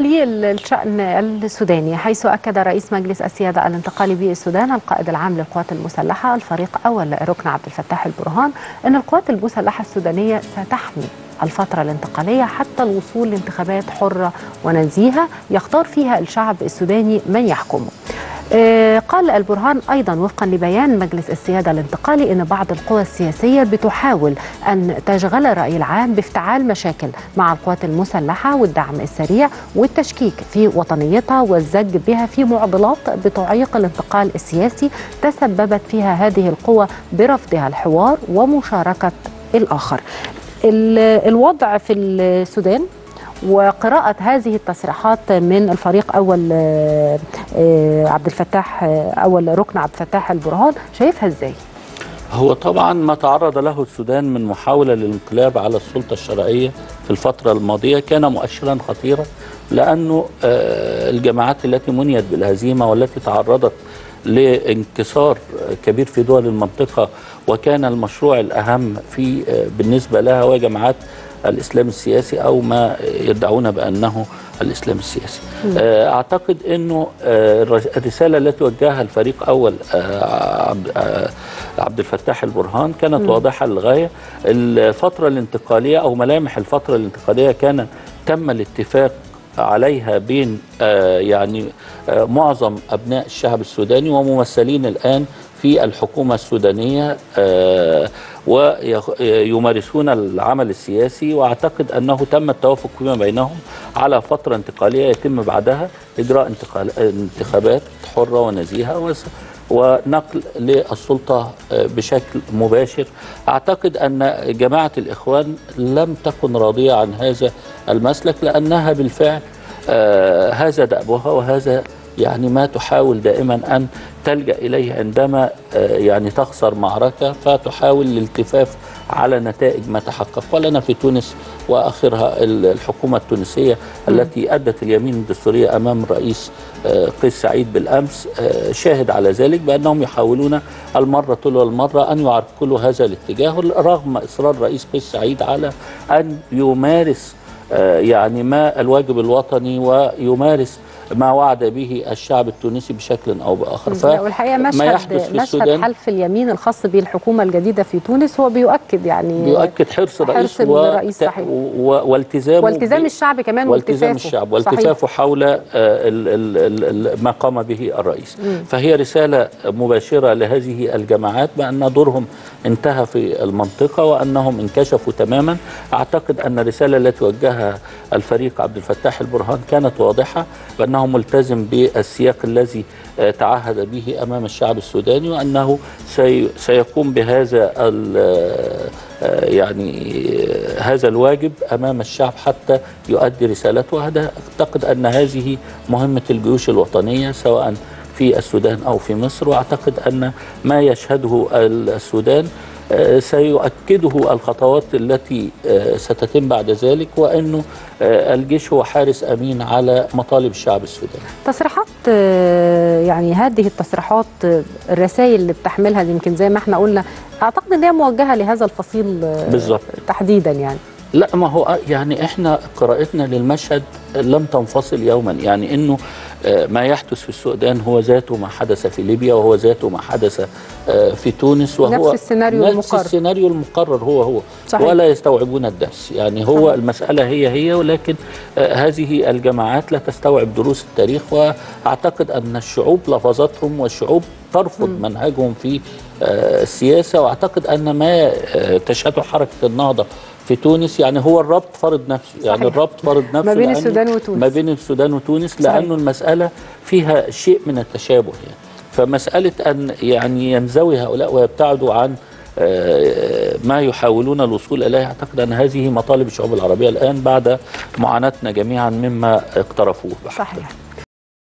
للشأن السوداني حيث أكد رئيس مجلس السيادة الانتقالي بالسودان القائد العام للقوات المسلحة الفريق أول ركن عبد الفتاح البرهان أن القوات المسلحة السودانية ستحمي الفترة الانتقالية حتى الوصول لانتخابات حرة ونزيهة يختار فيها الشعب السوداني من يحكمه. قال البرهان أيضا وفقا لبيان مجلس السيادة الانتقالي أن بعض القوى السياسية بتحاول أن تشغل الرأي العام بافتعال مشاكل مع القوات المسلحة والدعم السريع والتشكيك في وطنيتها والزج بها في معضلات بتعيق الانتقال السياسي تسببت فيها هذه القوى برفضها الحوار ومشاركة الآخر. الوضع في السودان؟ وقراءة هذه التصريحات من الفريق أول عبد الفتاح أول ركن عبد الفتاح البرهان شايفها إزاي؟ هو طبعا ما تعرض له السودان من محاولة للانقلاب على السلطة الشرعية في الفترة الماضية كان مؤشرا خطيرا لأنه الجماعات التي منيت بالهزيمة والتي تعرضت لانكسار كبير في دول المنطقة وكان المشروع الأهم في بالنسبة لها هو جماعات الإسلام السياسي أو ما يدعون بأنه الإسلام السياسي. م. أعتقد إنه الرسالة التي وجهها الفريق أول عبد الفتاح البرهان كانت م. واضحة للغاية. الفترة الانتقالية أو ملامح الفترة الانتقالية كان تم الاتفاق عليها بين يعني معظم أبناء الشعب السوداني وممثلين الآن في الحكومة السودانية ويمارسون العمل السياسي. وأعتقد أنه تم التوافق فيما بينهم على فترة انتقالية يتم بعدها إجراء انتقال انتخابات حرة ونزيهة. ونقل للسلطة بشكل مباشر. أعتقد أن جماعة الإخوان لم تكن راضية عن هذا المسلك لأنها بالفعل هذا دأبها وهذا يعني ما تحاول دائما أن تلجأ إليه عندما يعني تخسر معركة فتحاول الالتفاف على نتائج ما تحقق. ولنا في تونس وآخرها الحكومة التونسية التي أدت اليمين الدستورية أمام الرئيس قيس سعيد بالأمس شاهد على ذلك بأنهم يحاولون المرة تلو المرة أن يعرقلوا هذا الاتجاه رغم إصرار الرئيس قيس سعيد على أن يمارس يعني ما الواجب الوطني ويمارس ما وعد به الشعب التونسي بشكل أو بآخر. ف والحقيقة مشهد مشهد حلف اليمين الخاص بالحكومة الجديدة في تونس هو بيؤكد يعني بيؤكد حرص الرئيس حرص و... الرئيس صحيح. والتزامه والتزام الشعب كمان والتزام الشعب والتفافه حول ال ال ال ما قام به الرئيس. م. فهي رسالة مباشرة لهذه الجماعات بأن دورهم انتهى في المنطقة وأنهم انكشفوا تماما. أعتقد أن الرسالة التي وجهها الفريق عبد الفتاح البرهان كانت واضحة بأنه ملتزم بالسياق الذي تعهد به أمام الشعب السوداني وأنه سيقوم بهذا يعني هذا الواجب أمام الشعب حتى يؤدي رسالته. وهذا أعتقد أن هذه مهمة الجيوش الوطنية سواء في السودان أو في مصر وأعتقد أن ما يشهده السودان سيؤكده الخطوات التي ستتم بعد ذلك وأنه الجيش هو حارس أمين على مطالب الشعب السوداني. تصريحات يعني هذه التصريحات الرسائل اللي بتحملها يمكن زي ما إحنا قلنا أعتقد إن هي موجهة لهذا الفصيل بالظبط تحديدا يعني. لا ما هو يعني إحنا قراءتنا للمشهد لم تنفصل يوما يعني إنه ما يحدث في السودان هو ذاته ما حدث في ليبيا وهو ذاته ما حدث في تونس وهو نفس السيناريو نفس المقرر السيناريو المقرر هو هو صحيح. ولا يستوعبون الدرس يعني هو صحيح. المسألة هي هي ولكن هذه الجماعات لا تستوعب دروس التاريخ وأعتقد أن الشعوب لفظتهم والشعوب ترفض م. منهجهم في السياسة وأعتقد أن ما تشهده حركة النهضة في تونس يعني هو الربط فرض نفسه يعني صحيح. الربط فرض نفسه ما بين السودان وتونس. ما بين السودان وتونس لأنه المسألة فيها شيء من التشابه يعني. فمسألة أن يعني ينزوي هؤلاء ويبتعدوا عن ما يحاولون الوصول إليه أعتقد أن هذه مطالب الشعوب العربية الآن بعد معاناتنا جميعا مما اقترفوه صحيح.